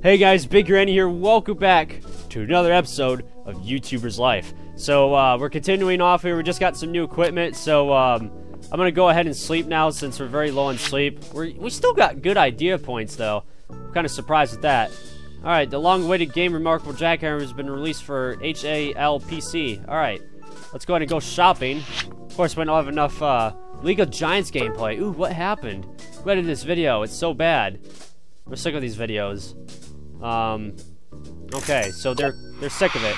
Hey guys, Big Granny here. Welcome back to another episode of YouTuber's Life. So, uh, we're continuing off here. We just got some new equipment, so, um, I'm gonna go ahead and sleep now since we're very low on sleep. we we still got good idea points, though. I'm kind of surprised at that. Alright, the long-awaited game Remarkable Jackhammer has been released for HALPC. Alright, let's go ahead and go shopping. Of course, we don't have enough, uh, League of Giants gameplay. Ooh, what happened? Who edited this video? It's so bad. We're sick of these videos. Um, okay, so they're they're sick of it.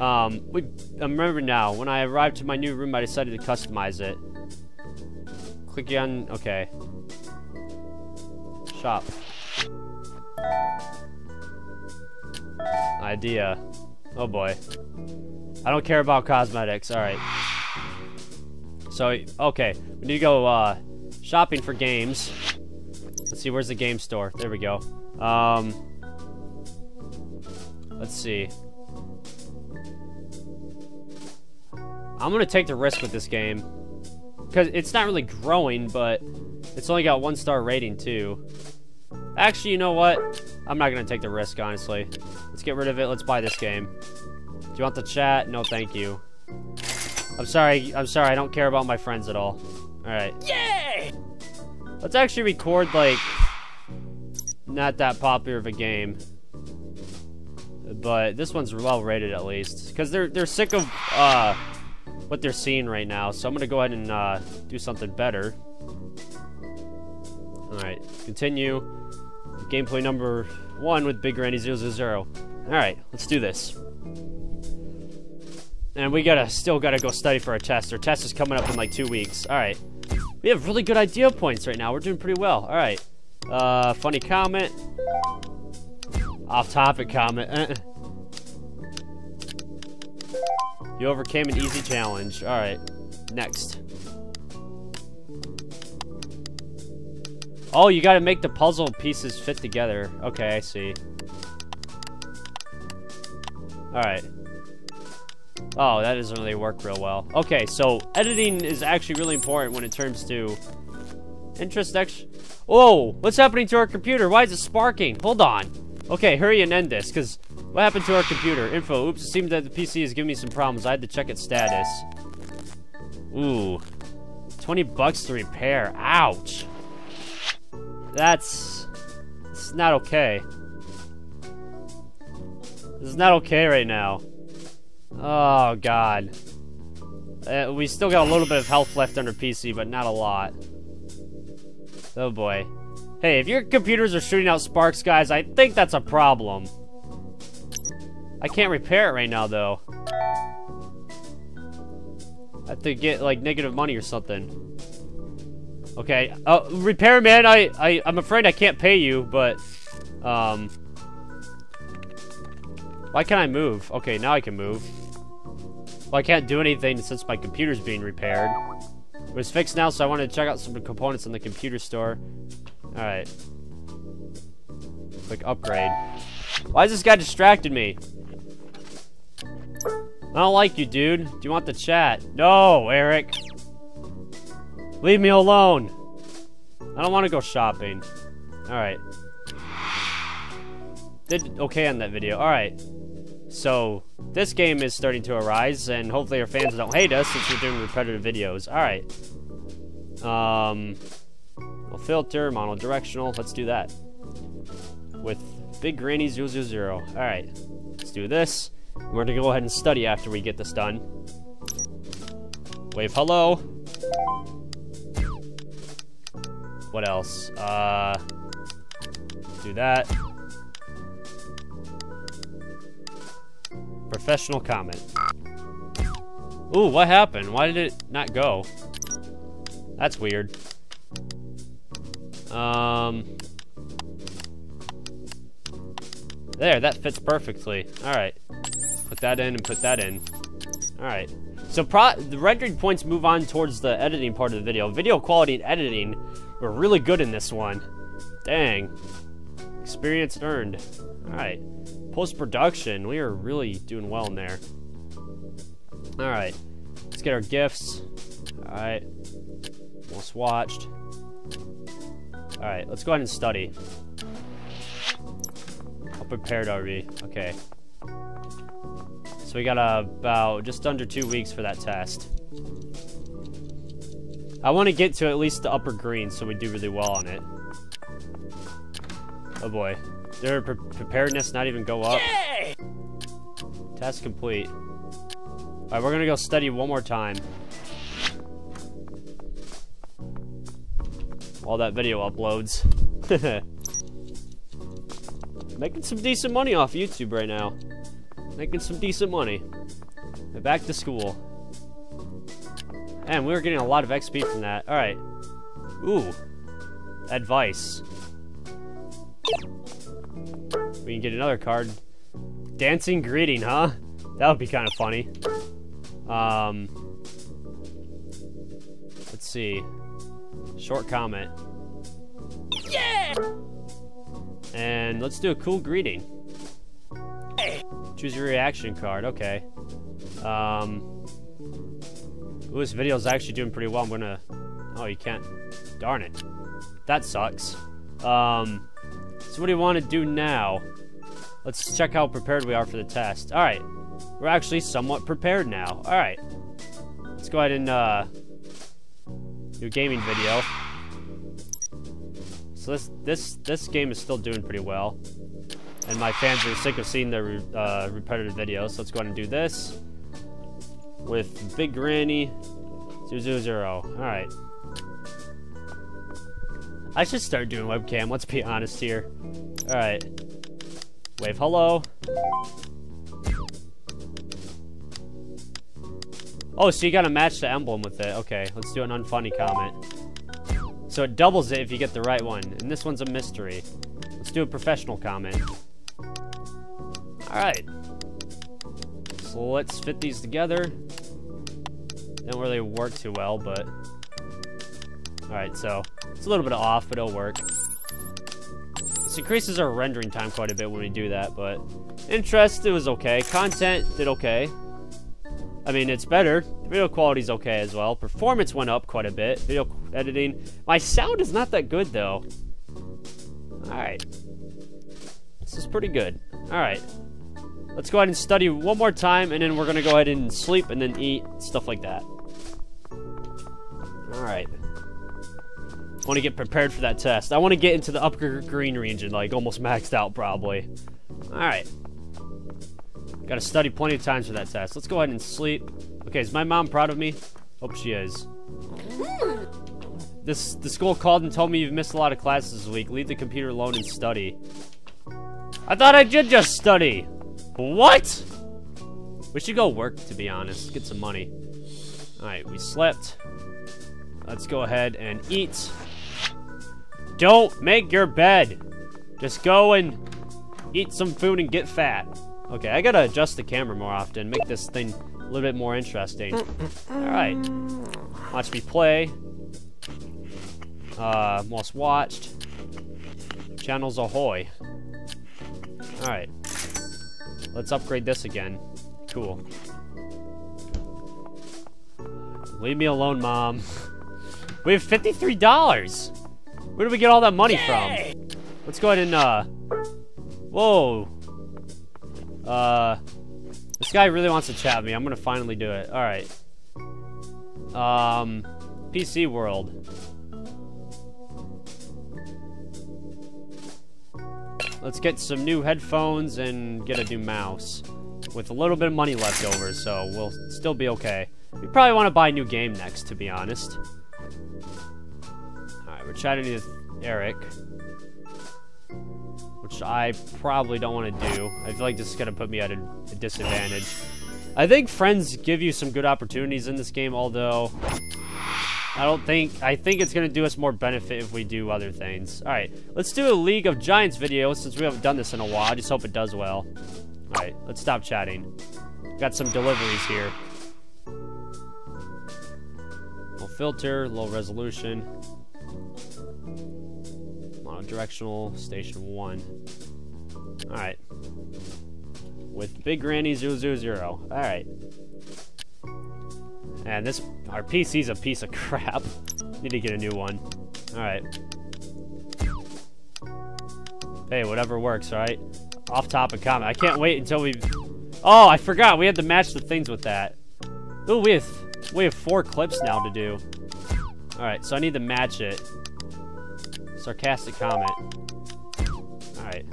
Um, we, I remember now, when I arrived to my new room, I decided to customize it. Click on, okay. Shop. Idea. Oh boy. I don't care about cosmetics, alright. So, okay, we need to go, uh, shopping for games. Let's see, where's the game store? There we go. Um, let's see. I'm gonna take the risk with this game. Because it's not really growing, but it's only got one star rating, too. Actually, you know what? I'm not gonna take the risk, honestly. Let's get rid of it. Let's buy this game. Do you want the chat? No, thank you. I'm sorry. I'm sorry. I don't care about my friends at all. All right. Yay! Let's actually record like not that popular of a game, but this one's well rated at least because they're they're sick of uh what they're seeing right now. So I'm gonna go ahead and uh, do something better. All right, continue. Gameplay number one with Big Granny 000. All right, let's do this. And we gotta still gotta go study for our test. Our test is coming up in like two weeks. All right. We have really good idea points right now. We're doing pretty well. All right. Uh, funny comment. Off-topic comment. Uh-uh. you overcame an easy challenge. All right. Next. Oh, you gotta make the puzzle pieces fit together. Okay, I see. Alright. Oh, that doesn't really work real well. Okay, so editing is actually really important when it comes to interest Whoa, oh, what's happening to our computer? Why is it sparking? Hold on. Okay, hurry and end this, because what happened to our computer? Info, oops, it seems that the PC is giving me some problems. I had to check its status. Ooh. 20 bucks to repair. Ouch. That's... It's not okay. This is not okay right now. Oh, God. Uh, we still got a little bit of health left under PC, but not a lot. Oh, boy. Hey, if your computers are shooting out sparks, guys, I think that's a problem. I can't repair it right now, though. I have to get, like, negative money or something. Okay. Uh, repairman, I, I, I'm afraid I can't pay you, but, um... Why can't I move? Okay, now I can move. Well, I can't do anything since my computer's being repaired. It was fixed now, so I wanted to check out some components in the computer store. Alright. Click upgrade. Why is this guy distracted me? I don't like you, dude. Do you want the chat? No, Eric. Leave me alone. I don't want to go shopping. Alright. Did okay on that video. Alright. So, this game is starting to arise, and hopefully our fans don't hate us since we're doing repetitive videos. Alright. Um, well, filter, monodirectional. Let's do that. With Big Granny 000. Alright. Let's do this. We're gonna go ahead and study after we get this done. Wave hello. What else? Uh, do that. Professional comment. Ooh, what happened? Why did it not go? That's weird. Um, there, that fits perfectly. All right, put that in and put that in. All right. So the rendering points move on towards the editing part of the video. Video quality and editing we're really good in this one. Dang. Experience earned. Alright. Post-production. We are really doing well in there. Alright. Let's get our gifts. Alright. Almost watched. Alright, let's go ahead and study. I'll prepared are we? Okay. So we got uh, about just under two weeks for that test. I want to get to at least the upper green so we do really well on it. Oh boy. Their pre preparedness not even go up? Yay! Test complete. Alright, we're gonna go study one more time. While that video uploads. Making some decent money off YouTube right now. Making some decent money. back to school. And we were getting a lot of XP from that. Alright. Ooh. Advice. We can get another card. Dancing greeting, huh? That would be kind of funny. Um, let's see. Short comment. Yeah! And let's do a cool greeting. Choose your reaction card. Okay. Um, ooh, this video's actually doing pretty well. I'm gonna... Oh, you can't... Darn it. That sucks. Um, so what do you want to do now? Let's check how prepared we are for the test. Alright. We're actually somewhat prepared now. Alright. Let's go ahead and, uh... A gaming video. So this, this, this game is still doing pretty well. And my fans are sick of seeing the uh, repetitive videos. So let's go ahead and do this. With Big Granny 000. Alright. I should start doing webcam, let's be honest here. Alright. Wave hello. Oh, so you gotta match the emblem with it. Okay, let's do an unfunny comment. So it doubles it if you get the right one. And this one's a mystery. Let's do a professional comment. Alright. So let's fit these together. Don't really work too well, but... Alright, so it's a little bit off, but it'll work. This increases our rendering time quite a bit when we do that, but interest, it was okay. Content did okay. I mean, it's better. The video quality's okay as well. Performance went up quite a bit. Video editing. My sound is not that good, though. Alright. This is pretty good. Alright. Let's go ahead and study one more time, and then we're going to go ahead and sleep and then eat, stuff like that. Alright. I want to get prepared for that test. I want to get into the upper green region, like almost maxed out probably. Alright. Got to study plenty of times for that test. Let's go ahead and sleep. Okay, is my mom proud of me? Hope she is. This the school called and told me you've missed a lot of classes this week. Leave the computer alone and study. I thought I did just study. What? We should go work, to be honest. Get some money. Alright, we slept. Let's go ahead and eat. Don't make your bed. Just go and eat some food and get fat. Okay, I gotta adjust the camera more often, make this thing a little bit more interesting. Alright. Watch me play. Uh, most watched. Channels ahoy. Alright. Let's upgrade this again. Cool. Leave me alone, Mom. we have $53! Where did we get all that money Yay! from? Let's go ahead and, uh... Whoa. Uh... This guy really wants to chat me. I'm gonna finally do it. Alright. Um... PC World. Let's get some new headphones and get a new mouse. With a little bit of money left over, so we'll still be okay. We probably want to buy a new game next, to be honest. Alright, we're chatting with Eric. Which I probably don't want to do. I feel like this is going to put me at a, a disadvantage. I think friends give you some good opportunities in this game, although... I don't think... I think it's going to do us more benefit if we do other things. Alright, let's do a League of Giants video since we haven't done this in a while. I just hope it does well. Alright, let's stop chatting. Got some deliveries here. Low filter, low resolution directional station 1. Alright. With Big Granny 000. Alright. And this, our PC's a piece of crap. Need to get a new one. Alright. Hey, whatever works, right? off-topic comment. I can't wait until we... Oh, I forgot. We had to match the things with that. Oh, we have, we have four clips now to do. Alright, so I need to match it. Sarcastic comment. Alright.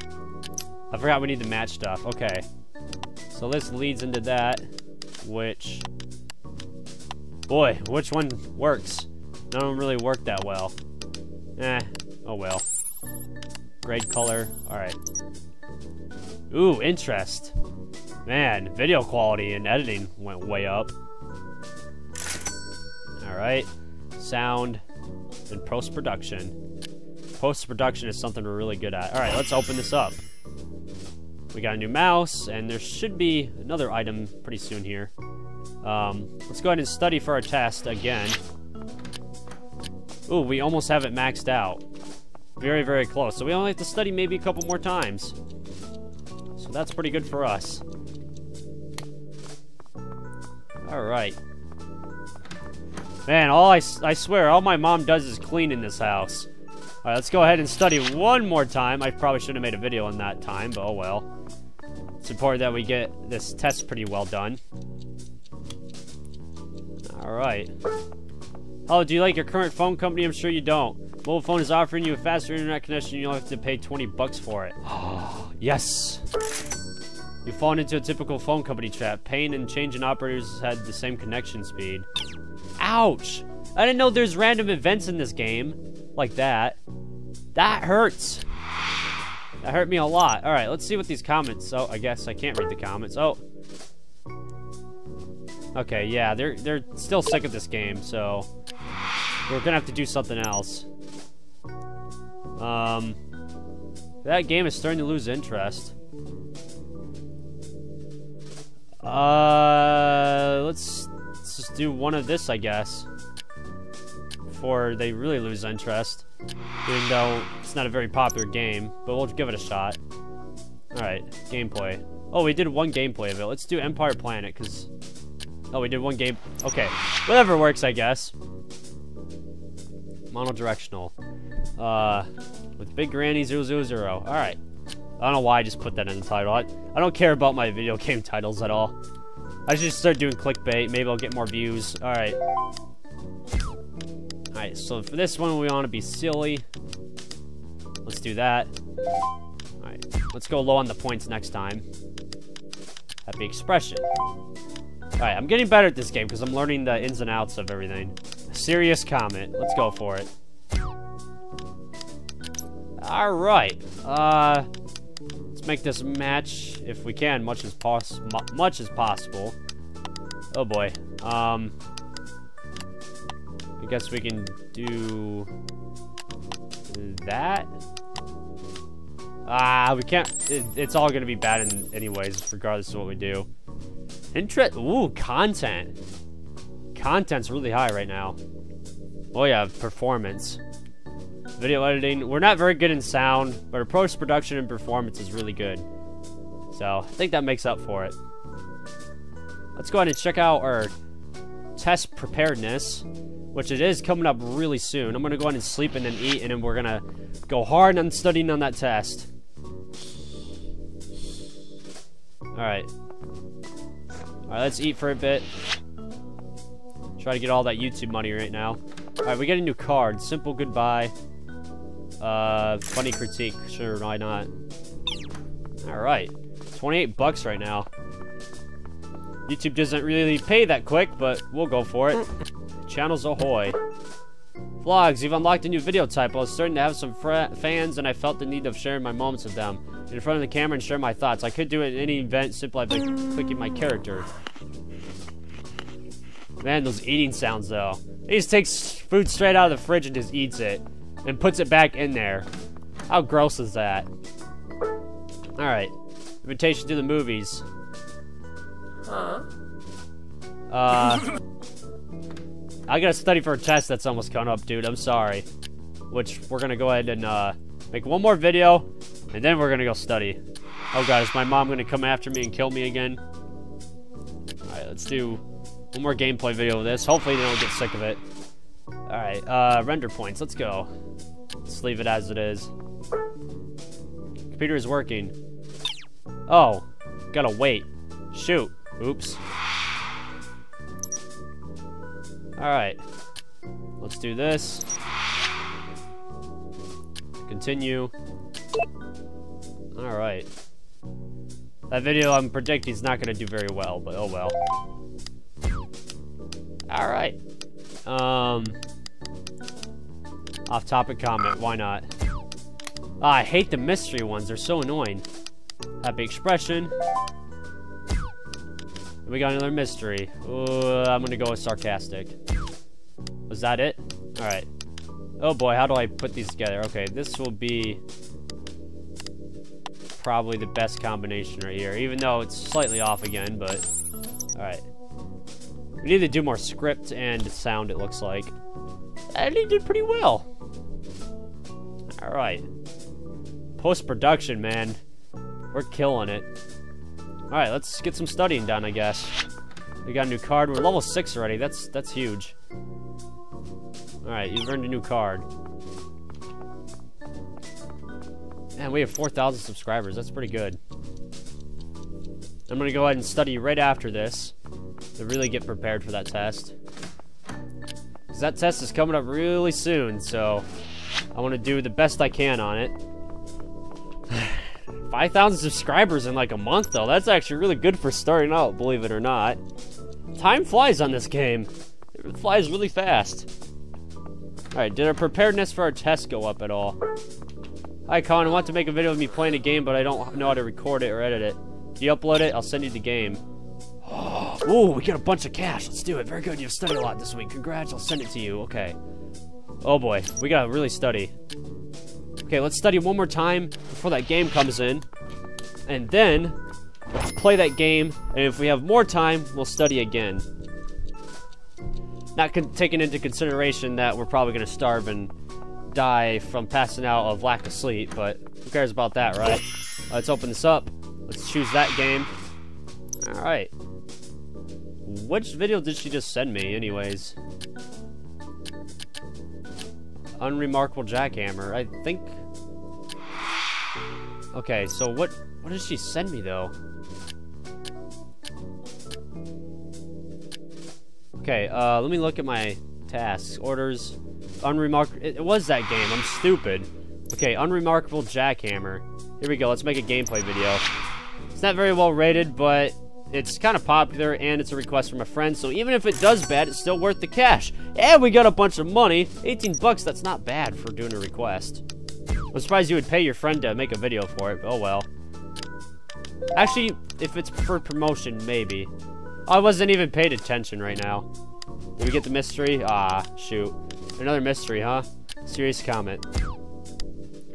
I forgot we need to match stuff. Okay. So this leads into that, which... Boy, which one works? None of them really work that well. Eh, oh well. Great color, alright. Ooh, interest. Man, video quality and editing went way up. Alright. Sound and post-production. Post-production is something we're really good at. Alright, let's open this up. We got a new mouse, and there should be another item pretty soon here. Um, let's go ahead and study for our test again. Ooh, we almost have it maxed out. Very, very close. So we only have to study maybe a couple more times. So that's pretty good for us. Alright. Man, all I, I swear, all my mom does is clean in this house. Alright, let's go ahead and study one more time. I probably should have made a video on that time, but oh well. It's important that we get this test pretty well done. Alright. Oh, do you like your current phone company? I'm sure you don't. Mobile phone is offering you a faster internet connection. You only have to pay 20 bucks for it. yes. You've fallen into a typical phone company trap. Paying and changing operators had the same connection speed. Ouch! I didn't know there's random events in this game. Like that. That hurts. That hurt me a lot. Alright, let's see what these comments... Oh, I guess I can't read the comments. Oh. Okay, yeah, they're, they're still sick of this game, so... We're gonna have to do something else. Um... That game is starting to lose interest. Uh, let's, let's just do one of this, I guess. Before they really lose interest. Even though it's not a very popular game, but we'll give it a shot. Alright, gameplay. Oh, we did one gameplay of it. Let's do Empire Planet, because... Oh, we did one game... Okay, whatever works, I guess. Monodirectional. Uh, with Big Granny 000. Alright. I don't know why I just put that in the title. I, I don't care about my video game titles at all. I should start doing clickbait. Maybe I'll get more views. Alright. Alright, so for this one, we want to be silly. Let's do that. Alright, let's go low on the points next time. Happy expression. Alright, I'm getting better at this game because I'm learning the ins and outs of everything. Serious comment. Let's go for it. Alright. Uh, let's make this match, if we can, much as, pos much as possible. Oh boy. Um, guess we can do that. Ah, we can't. It, it's all gonna be bad in, anyways, regardless of what we do. Interest. Ooh, content. Content's really high right now. Oh yeah, performance. Video editing. We're not very good in sound, but our post-production and performance is really good. So, I think that makes up for it. Let's go ahead and check out our test preparedness, which it is coming up really soon. I'm going to go ahead and sleep and then eat, and then we're going to go hard on studying on that test. Alright. Alright, let's eat for a bit. Try to get all that YouTube money right now. Alright, we get a new card. Simple goodbye. Uh, funny critique. Sure, why not? Alright. 28 bucks right now. YouTube doesn't really pay that quick, but we'll go for it. Channels ahoy. Vlogs, you've unlocked a new video type. I was starting to have some fans, and I felt the need of sharing my moments with them. In front of the camera and share my thoughts. I could do it in any event simply by clicking my character. Man, those eating sounds, though. He just takes food straight out of the fridge and just eats it. And puts it back in there. How gross is that? Alright. Invitation to the movies. Huh? Uh... I gotta study for a test that's almost coming up, dude. I'm sorry. Which, we're gonna go ahead and, uh... Make one more video, and then we're gonna go study. Oh, God, is my mom gonna come after me and kill me again? Alright, let's do one more gameplay video of this. Hopefully they don't get sick of it. Alright, uh, render points. Let's go. Let's leave it as it is. Computer is working. Oh, gotta wait. Shoot. Oops. Alright. Let's do this. Continue. Alright. That video I'm predicting is not gonna do very well, but oh well. Alright. Um off topic comment, why not? Ah, I hate the mystery ones, they're so annoying. Happy expression. We got another mystery. Uh, I'm gonna go with sarcastic. Was that it? Alright. Oh boy, how do I put these together? Okay, this will be probably the best combination right here, even though it's slightly off again, but alright. We need to do more script and sound, it looks like. And he did pretty well. Alright. Post-production, man. We're killing it. Alright, let's get some studying done, I guess. We got a new card. We're level 6 already. That's that's huge. Alright, you've earned a new card. Man, we have 4,000 subscribers. That's pretty good. I'm going to go ahead and study right after this to really get prepared for that test. Because that test is coming up really soon, so I want to do the best I can on it. 5,000 subscribers in like a month, though. That's actually really good for starting out, believe it or not. Time flies on this game. It flies really fast. Alright, did our preparedness for our test go up at all? Hi, Colin. I want to make a video of me playing a game, but I don't know how to record it or edit it. If you upload it? I'll send you the game. Ooh, we got a bunch of cash. Let's do it. Very good. You've studied a lot this week. Congrats. I'll send it to you. Okay. Oh boy. We gotta really study. Okay, let's study one more time before that game comes in. And then, let's play that game, and if we have more time, we'll study again. Not taking into consideration that we're probably going to starve and die from passing out of lack of sleep, but who cares about that, right? Let's open this up. Let's choose that game. Alright. Which video did she just send me, anyways? Unremarkable jackhammer. I think Okay, so what what did she send me though? Okay, uh, let me look at my tasks. Orders, unremarkable. It, it was that game. I'm stupid. Okay, unremarkable jackhammer. Here we go. Let's make a gameplay video. It's not very well rated, but it's kind of popular, and it's a request from a friend, so even if it does bad, it's still worth the cash. And we got a bunch of money. 18 bucks, that's not bad for doing a request. I'm surprised you would pay your friend to make a video for it. Oh, well. Actually, if it's for promotion, maybe. I wasn't even paid attention right now. Did we get the mystery? Ah, shoot. Another mystery, huh? Serious comment.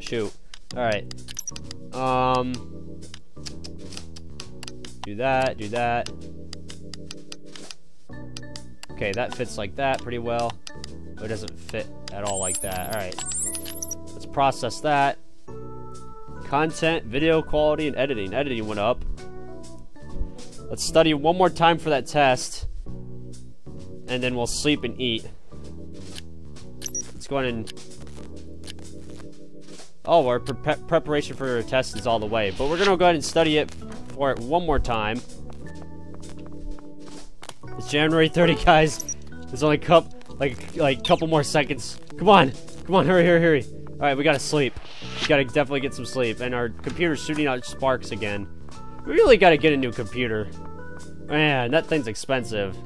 Shoot. Alright. Um... Do that, do that. Okay, that fits like that pretty well. But it doesn't fit at all like that. Alright Let's process that. Content, video quality, and editing. Editing went up. Let's study one more time for that test. And then we'll sleep and eat. Let's go ahead and... Oh, our pre preparation for our test is all the way. But we're going to go ahead and study it for it one more time. It's January 30, guys. There's only couple, like, like, couple more seconds. Come on. Come on, hurry, hurry, hurry. Alright, we gotta sleep. We gotta definitely get some sleep. And our computer's shooting out sparks again. Really gotta get a new computer. Man, that thing's expensive.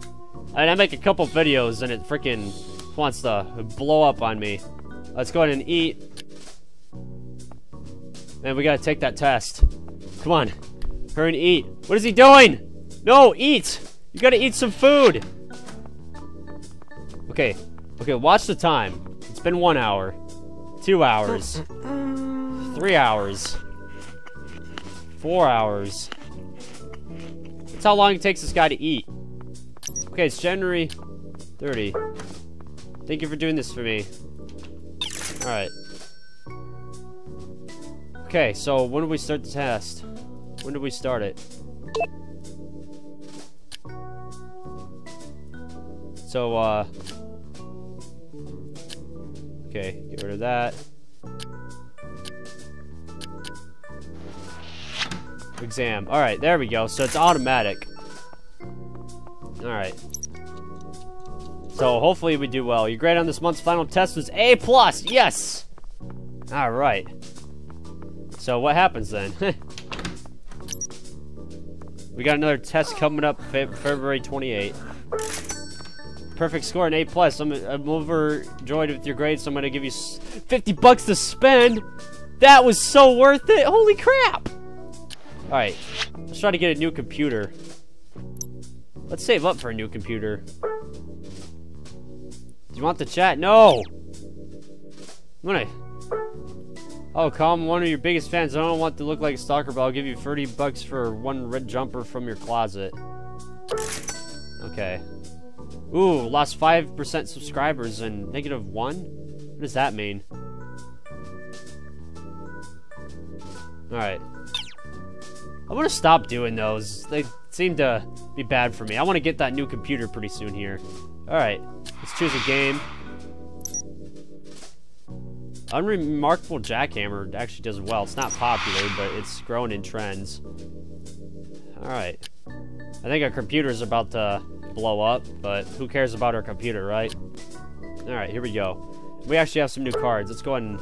And I make a couple videos and it freaking wants to blow up on me. Let's go ahead and eat. Man, we gotta take that test. Come on. Hurry and eat. What is he doing? No, eat! You gotta eat some food! Okay. Okay, watch the time. It's been one hour. Two hours. Three hours. Four hours. That's how long it takes this guy to eat. Okay, it's January 30. Thank you for doing this for me. Alright. Okay, so when did we start the test? When did we start it? So, uh... Okay, get rid of that. Exam. Alright, there we go. So it's automatic. Alright. So hopefully we do well. Your grade on this month's final test was A+. plus. Yes! Alright. So what happens then? we got another test coming up Fe February 28th. Perfect score, an A+. plus. I'm, I'm overjoyed with your grades, so I'm going to give you 50 bucks to spend. That was so worth it. Holy crap. Alright. Let's try to get a new computer. Let's save up for a new computer. Do you want the chat? No! I'm gonna... Oh, I'm one of your biggest fans. I don't want to look like a stalker, but I'll give you 30 bucks for one red jumper from your closet. Okay. Ooh, lost 5% subscribers and negative 1? What does that mean? Alright. I'm gonna stop doing those. They seem to be bad for me. I want to get that new computer pretty soon here. Alright, let's choose a game. Unremarkable Jackhammer actually does well. It's not popular, but it's growing in trends. Alright. I think our computer is about to blow up, but who cares about our computer, right? Alright, here we go. We actually have some new cards. Let's go ahead and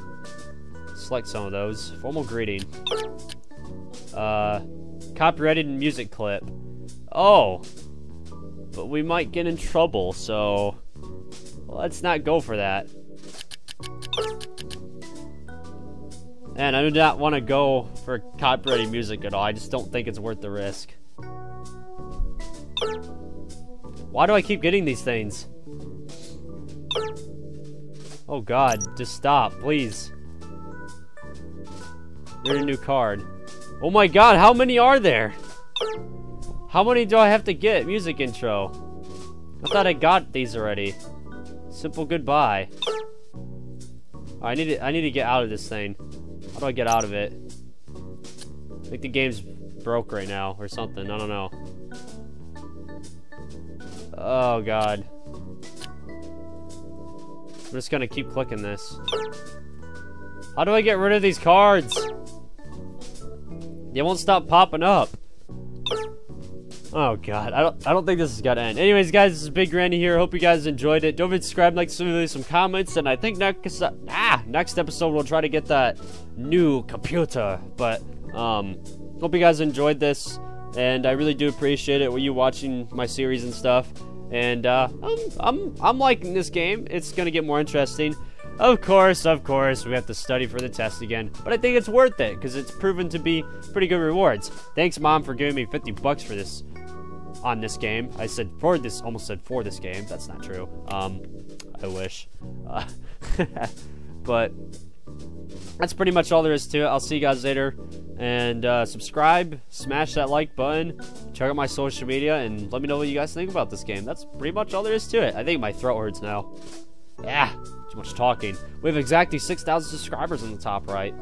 select some of those. Formal greeting. Uh, copyrighted music clip. Oh. But we might get in trouble, so... Let's not go for that. And I do not want to go for copyrighted music at all. I just don't think it's worth the risk. Why do I keep getting these things? Oh god, just stop, please. Here's a new card. Oh my god, how many are there? How many do I have to get? Music intro. I thought I got these already. Simple goodbye. I need to, I need to get out of this thing. How do I get out of it? I think the game's broke right now or something. I don't know. Oh god. I'm just gonna keep clicking this. How do I get rid of these cards? They won't stop popping up. Oh god, I don't I don't think this is gonna end. Anyways, guys, this is Big Granny here. Hope you guys enjoyed it. Don't forget to subscribe, like, leave some comments, and I think next ah next episode we'll try to get that new computer. But um, hope you guys enjoyed this, and I really do appreciate it. With you watching my series and stuff, and uh, I'm I'm I'm liking this game. It's gonna get more interesting. Of course, of course, we have to study for the test again, but I think it's worth it because it's proven to be pretty good rewards. Thanks, Mom, for giving me 50 bucks for this on this game. I said for this, almost said for this game. That's not true. Um, I wish. Uh, but that's pretty much all there is to it. I'll see you guys later. And uh, subscribe, smash that like button, check out my social media, and let me know what you guys think about this game. That's pretty much all there is to it. I think my throat hurts now. Yeah, much talking. We have exactly 6,000 subscribers in the top right.